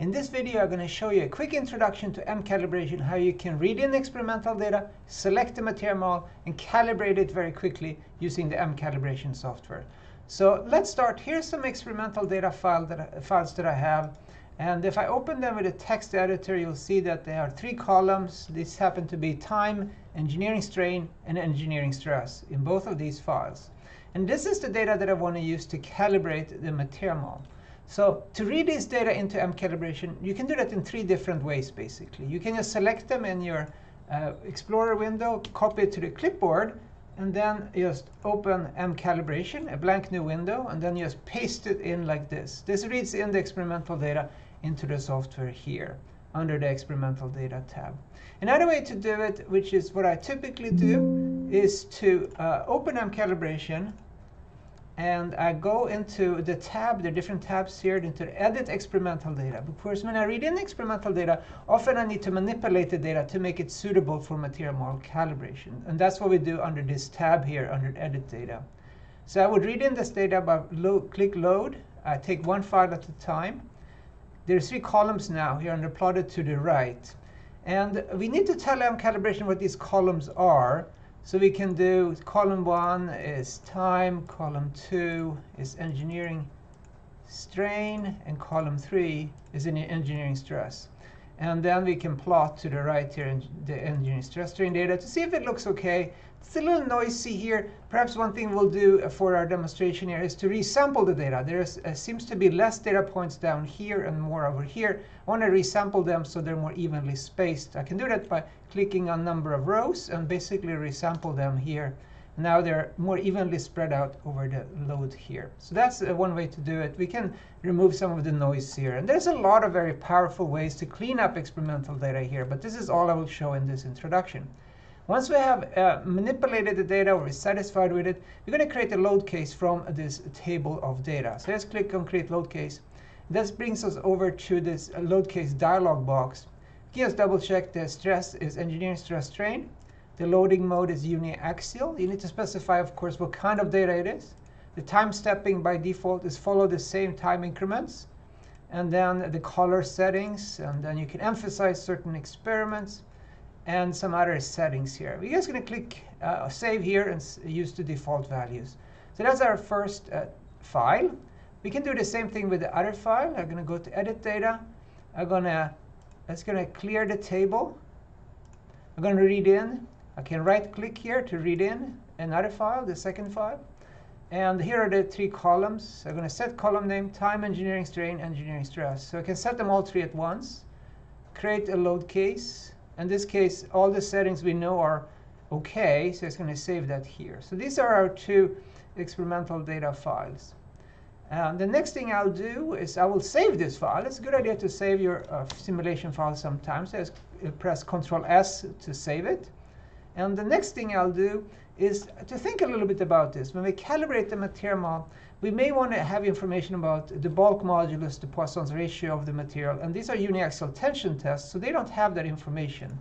In this video, I'm going to show you a quick introduction to MCalibration, how you can read in experimental data, select the material model, and calibrate it very quickly using the MCalibration software. So let's start. Here's some experimental data file that, files that I have. And if I open them with a text editor, you'll see that there are three columns. These happen to be time, engineering strain, and engineering stress in both of these files. And this is the data that I want to use to calibrate the material model. So to read this data into MCalibration, you can do that in three different ways, basically. You can just select them in your uh, Explorer window, copy it to the clipboard, and then just open MCalibration, a blank new window, and then just paste it in like this. This reads in the experimental data into the software here under the experimental data tab. Another way to do it, which is what I typically do, is to uh, open MCalibration and I go into the tab, the different tabs here, into edit experimental data. Because when I read in experimental data, often I need to manipulate the data to make it suitable for material model calibration. And that's what we do under this tab here, under edit data. So I would read in this data by lo click load. I take one file at a time. There are three columns now here and they're plotted to the right. And we need to tell MCalibration what these columns are. So we can do column one is time, column two is engineering strain, and column three is in engineering stress. And then we can plot to the right here the engineering stress strain data to see if it looks okay. It's a little noisy here. Perhaps one thing we'll do for our demonstration here is to resample the data. There uh, seems to be less data points down here and more over here. I want to resample them so they're more evenly spaced. I can do that by clicking on number of rows and basically resample them here. Now they're more evenly spread out over the load here. So that's uh, one way to do it. We can remove some of the noise here. And there's a lot of very powerful ways to clean up experimental data here, but this is all I will show in this introduction. Once we have uh, manipulated the data, we're satisfied with it, we're going to create a load case from this table of data. So let's click on Create Load Case. This brings us over to this load case dialog box. Just double check the stress is engineering stress strain. The loading mode is uniaxial. You need to specify, of course, what kind of data it is. The time stepping by default is follow the same time increments. And then the color settings, and then you can emphasize certain experiments and some other settings here. We're just going to click uh, Save here and use the default values. So that's our first uh, file. We can do the same thing with the other file. I'm going to go to Edit Data. I'm going to that's going to clear the table. I'm going to read in. I can right-click here to read in another file, the second file. And here are the three columns. I'm going to set column name, time, engineering strain, engineering stress. So I can set them all three at once. Create a load case. In this case, all the settings we know are OK, so it's going to save that here. So these are our two experimental data files. And the next thing I'll do is I will save this file. It's a good idea to save your uh, simulation file sometimes. So I press Control S to save it. And the next thing I'll do is to think a little bit about this. When we calibrate the material we may want to have information about the bulk modulus, the Poisson's ratio of the material. And these are uniaxial tension tests, so they don't have that information.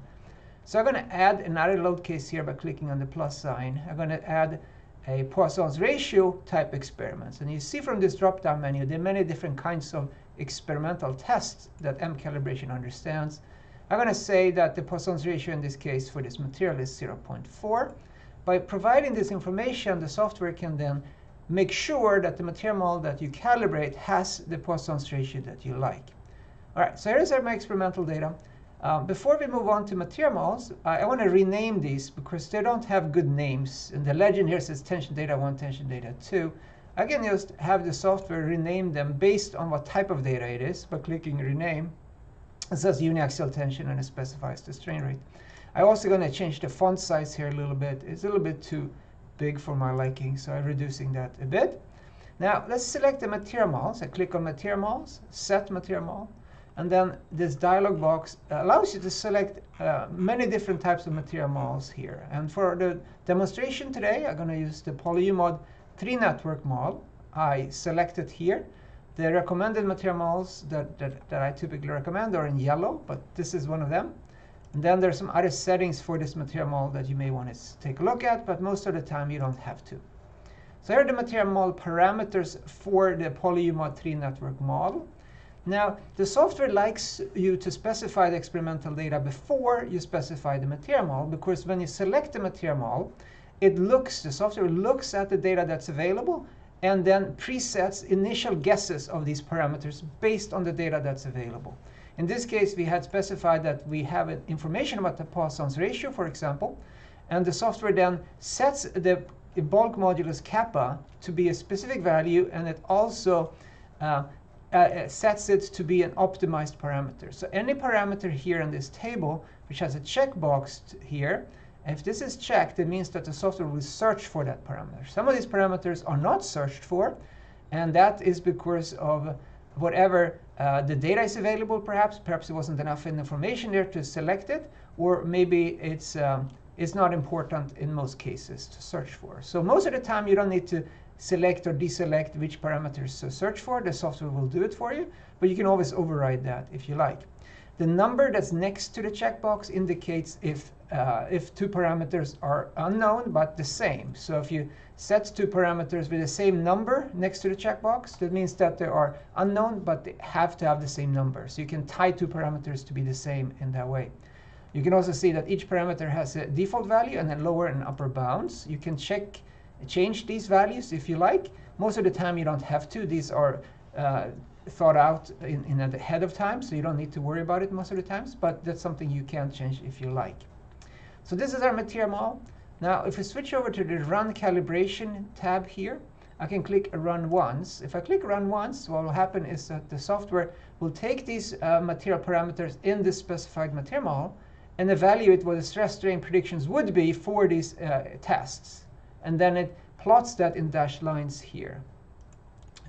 So I'm going to add another load case here by clicking on the plus sign. I'm going to add a Poisson's ratio type experiments. And you see from this drop-down menu, there are many different kinds of experimental tests that MCalibration understands. I'm going to say that the Poisson's ratio in this case for this material is 0.4. By providing this information, the software can then make sure that the material model that you calibrate has the Poisson's ratio that you like. All right, so here's my experimental data. Um, before we move on to material models, I, I want to rename these because they don't have good names. And the legend here says tension data 1, tension data 2. I can just have the software rename them based on what type of data it is by clicking rename. It says uniaxial tension and it specifies the strain rate. I'm also going to change the font size here a little bit. It's a little bit too big for my liking, so I'm reducing that a bit. Now let's select the material models. I click on material models, set material model, and then this dialog box allows you to select uh, many different types of material models here. And for the demonstration today, I'm going to use the PolyUMod 3 network model. I select it here. The recommended material models that, that, that I typically recommend are in yellow, but this is one of them. And then there's some other settings for this material model that you may want to take a look at, but most of the time you don't have to. So here are the material model parameters for the PolyUMod 3 network model. Now, the software likes you to specify the experimental data before you specify the material model, because when you select the material model, it looks, the software looks at the data that's available and then presets initial guesses of these parameters based on the data that's available. In this case, we had specified that we have information about the Poisson's ratio, for example, and the software then sets the bulk modulus kappa to be a specific value, and it also uh, uh, uh, sets it to be an optimized parameter. So any parameter here in this table, which has a checkbox here, if this is checked, it means that the software will search for that parameter. Some of these parameters are not searched for, and that is because of whatever uh, the data is available, perhaps. Perhaps it wasn't enough information there to select it, or maybe it's, um, it's not important in most cases to search for. So most of the time, you don't need to select or deselect which parameters to search for. The software will do it for you, but you can always override that if you like. The number that's next to the checkbox indicates if, uh, if two parameters are unknown but the same. So if you set two parameters with the same number next to the checkbox, that means that they are unknown but they have to have the same number. So you can tie two parameters to be the same in that way. You can also see that each parameter has a default value and then lower and upper bounds. You can check change these values if you like. Most of the time you don't have to. These are uh, thought out in, in ahead of time, so you don't need to worry about it most of the times, but that's something you can change if you like. So this is our material model. Now, if we switch over to the Run Calibration tab here, I can click Run Once. If I click Run Once, what will happen is that the software will take these uh, material parameters in the specified material model and evaluate what the stress strain predictions would be for these uh, tests and then it plots that in dashed lines here.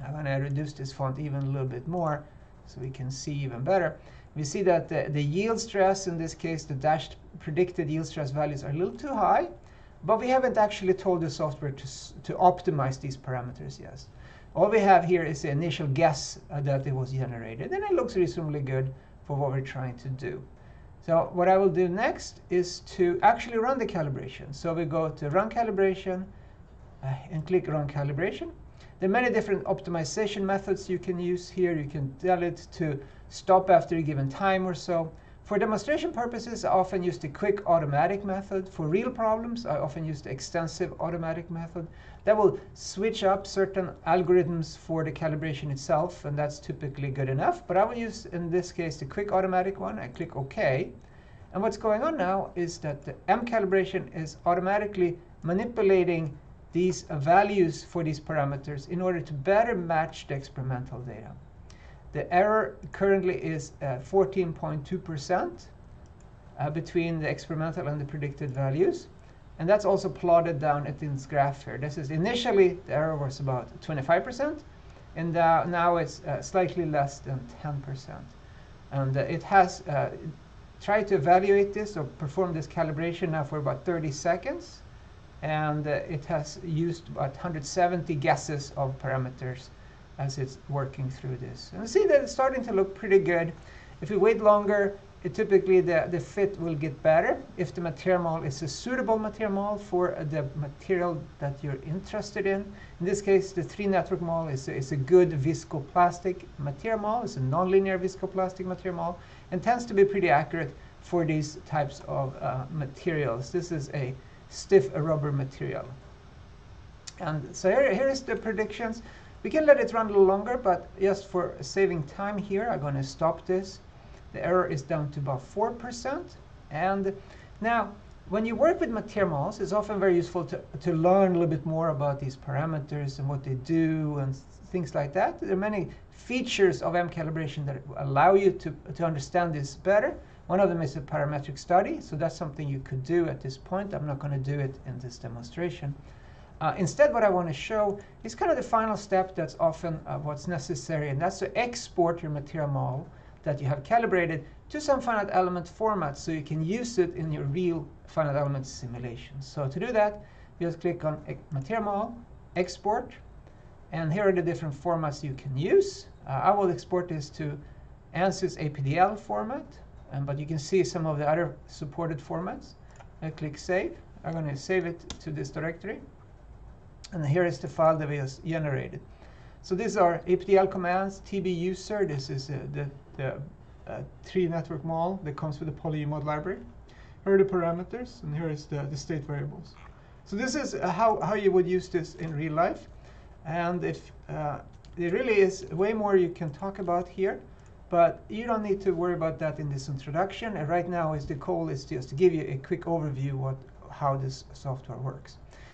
I'm going to reduce this font even a little bit more so we can see even better. We see that the, the yield stress, in this case, the dashed predicted yield stress values are a little too high, but we haven't actually told the software to, to optimize these parameters yet. All we have here is the initial guess uh, that it was generated, and it looks reasonably good for what we're trying to do. So what I will do next is to actually run the calibration. So we go to Run Calibration uh, and click Run Calibration. There are many different optimization methods you can use here. You can tell it to stop after a given time or so. For demonstration purposes, I often use the quick automatic method. For real problems, I often use the extensive automatic method. That will switch up certain algorithms for the calibration itself, and that's typically good enough. But I will use, in this case, the quick automatic one. I click OK. And what's going on now is that the MCalibration is automatically manipulating these values for these parameters in order to better match the experimental data. The error currently is 14.2% uh, uh, between the experimental and the predicted values. And that's also plotted down at this graph here. This is initially the error was about 25%, and uh, now it's uh, slightly less than 10%. And uh, it has uh, tried to evaluate this or perform this calibration now for about 30 seconds. And it has used about 170 guesses of parameters as it's working through this. And see that it's starting to look pretty good. If we wait longer, it typically the, the fit will get better if the material is a suitable material for the material that you're interested in. In this case, the three network model is a, is a good viscoplastic material. It's a nonlinear viscoplastic material and tends to be pretty accurate for these types of uh, materials. This is a stiff rubber material. And so here, here is the predictions. We can let it run a little longer, but just for saving time here, I'm going to stop this. The error is down to about 4%. And now, when you work with material it's often very useful to, to learn a little bit more about these parameters and what they do and things like that. There are many features of MCalibration that allow you to, to understand this better. One of them is a parametric study, so that's something you could do at this point. I'm not going to do it in this demonstration. Uh, instead, what I want to show is kind of the final step that's often uh, what's necessary, and that's to export your material model that you have calibrated to some finite element format so you can use it in your real finite element simulation. So to do that, you just click on material model, export, and here are the different formats you can use. Uh, I will export this to ANSYS APDL format, um, but you can see some of the other supported formats. I click Save. I'm going to save it to this directory. And here is the file that we just generated. So these are APDL commands, TB user. This is uh, the, the uh, tree network model that comes with the PolyUMod library. Here are the parameters, and here is the, the state variables. So this is uh, how, how you would use this in real life. And if uh, there really is way more you can talk about here, but you don't need to worry about that in this introduction. And right now is the goal is just to give you a quick overview what how this software works.